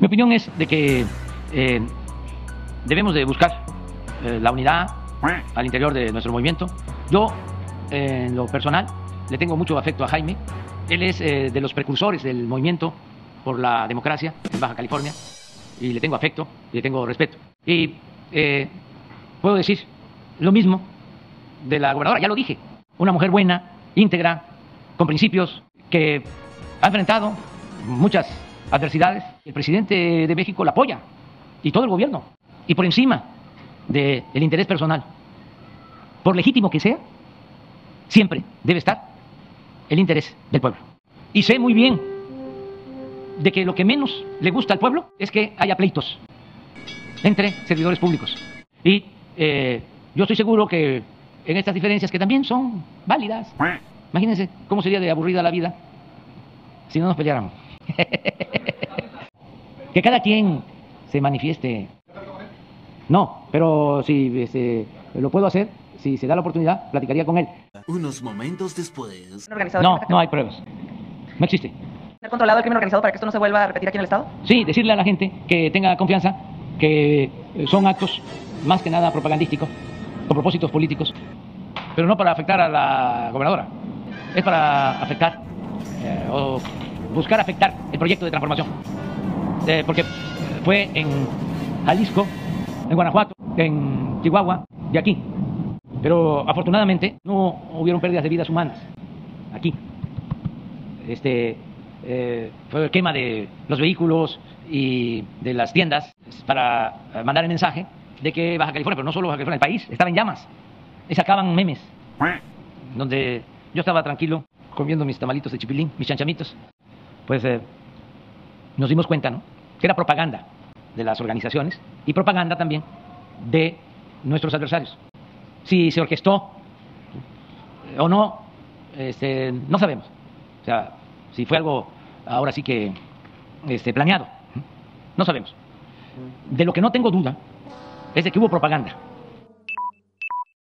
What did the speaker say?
Mi opinión es de que eh, debemos de buscar eh, la unidad al interior de nuestro movimiento. Yo, eh, en lo personal, le tengo mucho afecto a Jaime. Él es de los precursores del movimiento por la democracia en Baja California y le tengo afecto y le tengo respeto. Y puedo decir lo mismo de la gobernadora, ya lo dije, una mujer buena, íntegra, con principios, que ha enfrentado muchas adversidades. El presidente de México la apoya y todo el gobierno. Y por encima del interés personal, por legítimo que sea, siempre debe estar el interés del pueblo. Y sé muy bien de que lo que menos le gusta al pueblo es que haya pleitos entre servidores públicos. Y eh, yo estoy seguro que en estas diferencias, que también son válidas, imagínense cómo sería de aburrida la vida si no nos peleáramos. que cada quien se manifieste. No, pero si este, lo puedo hacer, si se da la oportunidad, platicaría con él. Unos momentos después. ¿Un organizador No, no hay pruebas. No existe. ¿Tener controlado el crimen organizado para que esto no se vuelva a repetir aquí en el Estado? Sí, decirle a la gente que tenga confianza, que son actos más que nada propagandísticos, con propósitos políticos, pero no para afectar a la gobernadora, es para afectar eh, o buscar afectar el proyecto de transformación. Eh, porque fue en Jalisco, en Guanajuato, en Chihuahua y aquí. Pero afortunadamente no hubieron pérdidas de vidas humanas aquí. Este, eh, fue el quema de los vehículos y de las tiendas para mandar el mensaje de que Baja California, pero no solo Baja California, el país estaba en llamas. Y sacaban memes, donde yo estaba tranquilo comiendo mis tamalitos de chipilín, mis chanchamitos. Pues eh, nos dimos cuenta, ¿no? Que era propaganda de las organizaciones y propaganda también de nuestros adversarios. Si se orquestó o no, este, no sabemos. O sea, si fue algo ahora sí que este, planeado, no sabemos. De lo que no tengo duda es de que hubo propaganda